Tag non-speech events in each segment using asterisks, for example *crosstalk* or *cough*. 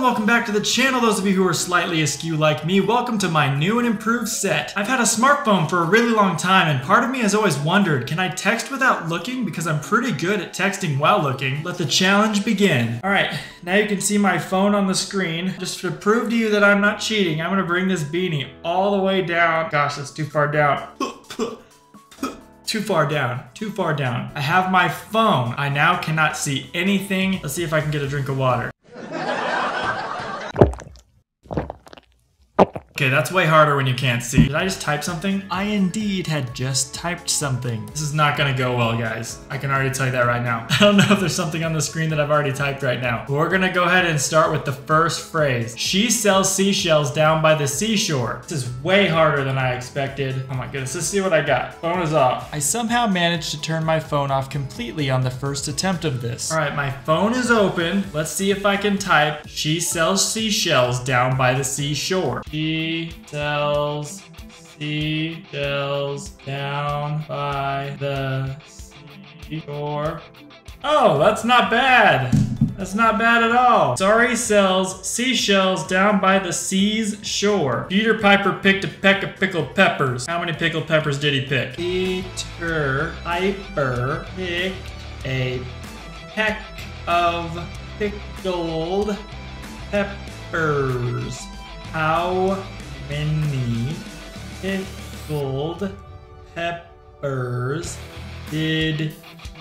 and welcome back to the channel. Those of you who are slightly askew like me, welcome to my new and improved set. I've had a smartphone for a really long time and part of me has always wondered, can I text without looking? Because I'm pretty good at texting while looking. Let the challenge begin. All right, now you can see my phone on the screen. Just to prove to you that I'm not cheating, I'm gonna bring this beanie all the way down. Gosh, that's too far down. Too far down, too far down. I have my phone. I now cannot see anything. Let's see if I can get a drink of water. Okay. Okay, that's way harder when you can't see. Did I just type something? I indeed had just typed something. This is not gonna go well, guys. I can already tell you that right now. *laughs* I don't know if there's something on the screen that I've already typed right now. But we're gonna go ahead and start with the first phrase. She sells seashells down by the seashore. This is way harder than I expected. Oh my goodness, let's see what I got. Phone is off. I somehow managed to turn my phone off completely on the first attempt of this. All right, my phone is open. Let's see if I can type, she sells seashells down by the seashore. She sells seashells down by the seashore. Oh, that's not bad. That's not bad at all. Sorry sells seashells down by the sea's shore. Peter Piper picked a peck of pickled peppers. How many pickled peppers did he pick? Peter Piper picked a peck of pickled peppers. How many pickled peppers did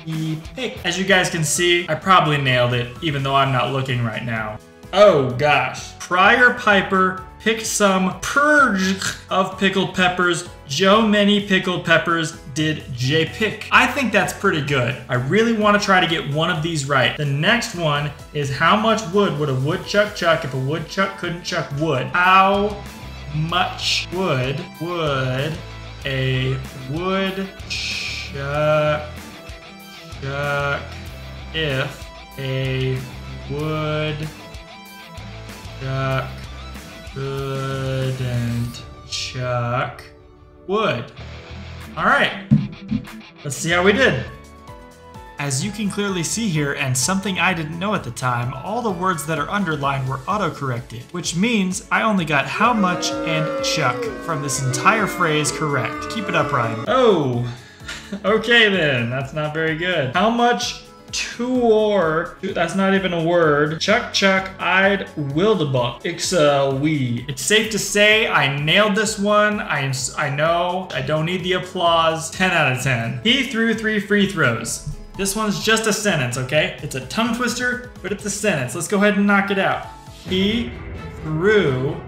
he pick? As you guys can see, I probably nailed it, even though I'm not looking right now. Oh gosh. Prior Piper picked some purge of pickled peppers. Joe many pickled peppers did J pick. I think that's pretty good. I really want to try to get one of these right. The next one is how much wood would a woodchuck chuck if a woodchuck couldn't chuck wood? How much wood would a woodchuck chuck if a woodchuck couldn't chuck wood? All right, let's see how we did. As you can clearly see here, and something I didn't know at the time, all the words that are underlined were auto-corrected, which means I only got how much and chuck from this entire phrase correct. Keep it up, Ryan. Oh, *laughs* okay then, that's not very good. How much tour, that's not even a word. Chuck Chuck I'd Wildebunk. It's a wee. It's safe to say I nailed this one. I, I know. I don't need the applause. 10 out of 10. He threw three free throws. This one's just a sentence, okay? It's a tongue twister, but it's a sentence. Let's go ahead and knock it out. He threw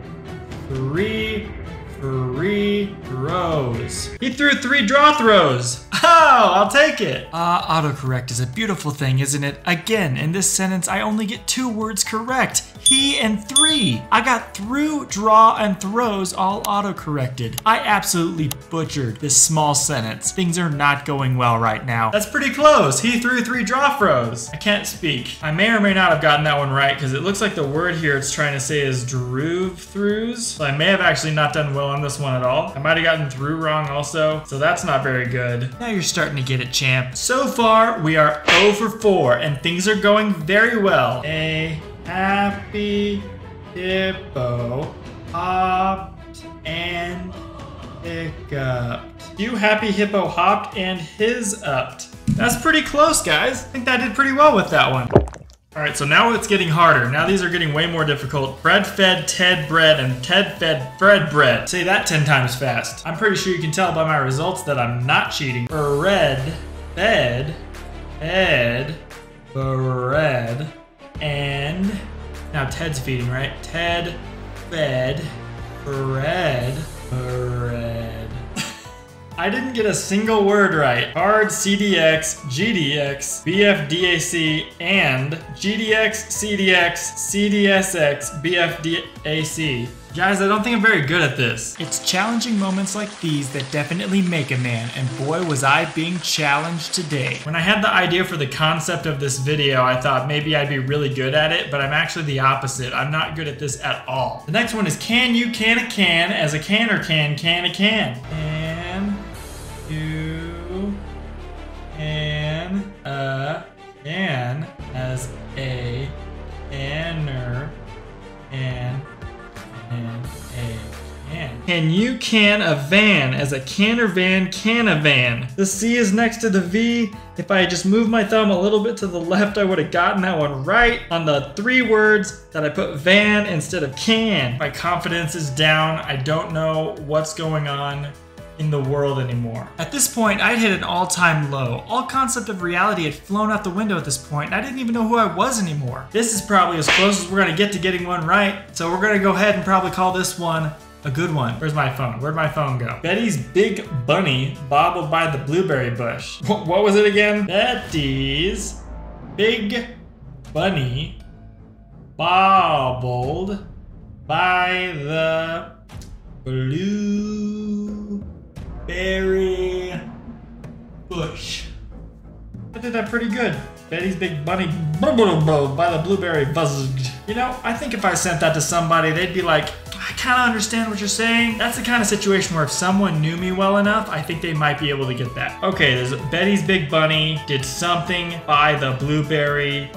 three free throws. He threw three draw throws. Oh, I'll take it. Ah, uh, autocorrect is a beautiful thing, isn't it? Again, in this sentence, I only get two words correct. He and three. I got through, draw, and throws all autocorrected. I absolutely butchered this small sentence. Things are not going well right now. That's pretty close. He threw three draw throws. I can't speak. I may or may not have gotten that one right because it looks like the word here it's trying to say is drew throughs. So I may have actually not done well on this one at all. I might have gotten through wrong also, so that's not very good. Now you're starting to get it, champ. So far, we are 0 for 4, and things are going very well. A happy hippo hopped and hiccuped. You happy hippo hopped and his upped. That's pretty close, guys. I think that did pretty well with that one. All right, so now it's getting harder. Now these are getting way more difficult. Bread fed Ted bread and Ted fed Fred bread. Say that 10 times fast. I'm pretty sure you can tell by my results that I'm not cheating. Bread fed Ed bread and now Ted's feeding, right? Ted fed bread bread. I didn't get a single word right. Hard CDX, GDX, BFDAC, and GDX, CDX, CDSX, BFDAC. Guys, I don't think I'm very good at this. It's challenging moments like these that definitely make a man, and boy was I being challenged today. When I had the idea for the concept of this video, I thought maybe I'd be really good at it, but I'm actually the opposite. I'm not good at this at all. The next one is can you can a can as a canner can can a can. Can Can you can a van as a can canner van can a van? The C is next to the V. If I just moved my thumb a little bit to the left, I would have gotten that one right on the three words that I put van instead of can. My confidence is down. I don't know what's going on in the world anymore. At this point, I'd hit an all-time low. All concept of reality had flown out the window at this point, and I didn't even know who I was anymore. This is probably as close as we're gonna get to getting one right, so we're gonna go ahead and probably call this one a good one. Where's my phone? Where'd my phone go? Betty's big bunny bobbled by the blueberry bush. *laughs* What, was it again? Betty's big bunny bobbled by the blueberry bush. I did that pretty good. Betty's big bunny by the blueberry buzzed. You know, I think if I sent that to somebody, they'd be like, I kind of understand what you're saying. That's the kind of situation where if someone knew me well enough, I think they might be able to get that. Okay, there's Betty's Big Bunny did something by the blueberry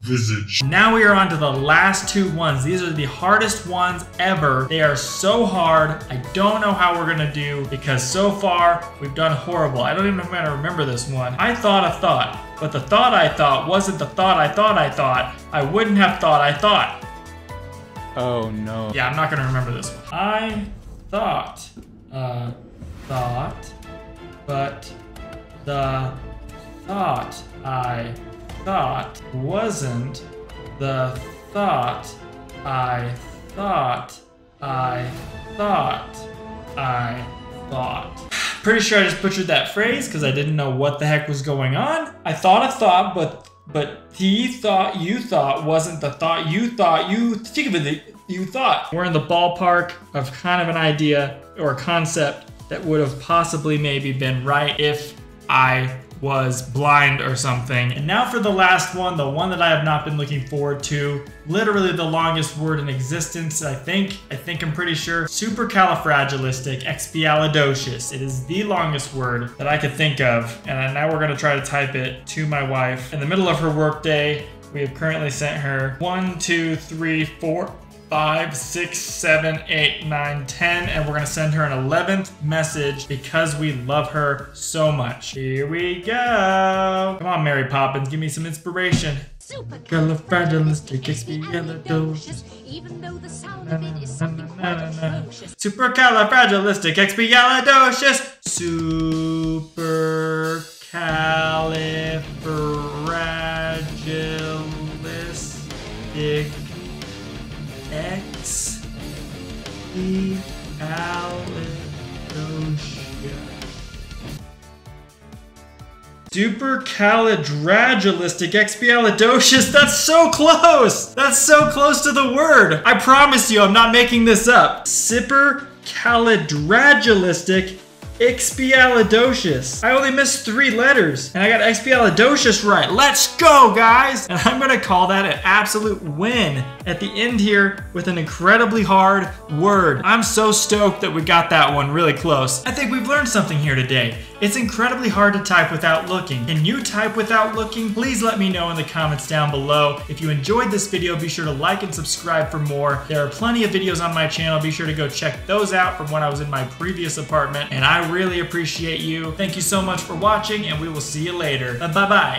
visage. Now we are on to the last two ones. These are the hardest ones ever. They are so hard. I don't know how we're gonna do because so far we've done horrible. I don't even know if I'm gonna remember this one. I thought a thought, but the thought I thought wasn't the thought I thought I thought. I wouldn't have thought I thought. Oh no. Yeah, I'm not gonna remember this one. I thought, uh, thought, but the thought I thought wasn't the thought I thought I thought I thought. Pretty sure I just butchered that phrase because I didn't know what the heck was going on. I thought a thought, but but he thought you thought wasn't the thought you thought you think of it you thought. We're in the ballpark of kind of an idea or concept that would have possibly maybe been right if I was blind or something. And now for the last one, the one that I have not been looking forward to. Literally the longest word in existence, I think. I think I'm pretty sure. Supercalifragilisticexpialidocious. It is the longest word that I could think of. And now we're gonna try to type it to my wife. In the middle of her workday, we have currently sent her one, two, three, four, five, six, seven, eight, nine, ten, and we're gonna send her an 11th message because we love her so much. Here we go. Come on, Mary Poppins, give me some inspiration. Supercalifragilisticexpialidocious. Even though the sound of it is something quite atrocious. Supercalifragilisticexpialidocious. Supercalifragilistic Supercalifragilisticexpialidocious. That's so close. That's so close to the word. I promise you, I'm not making this up. Supercalifragilistic expialidocious. I only missed three letters, and I got expialidocious right. Let's go, guys! And I'm gonna call that an absolute win at the end here with an incredibly hard word. I'm so stoked that we got that one really close. I think we've learned something here today. It's incredibly hard to type without looking. Can you type without looking? Please let me know in the comments down below. If you enjoyed this video, be sure to like and subscribe for more. There are plenty of videos on my channel. Be sure to go check those out from when I was in my previous apartment. And I really appreciate you. Thank you so much for watching, and we will see you later. Bye-bye.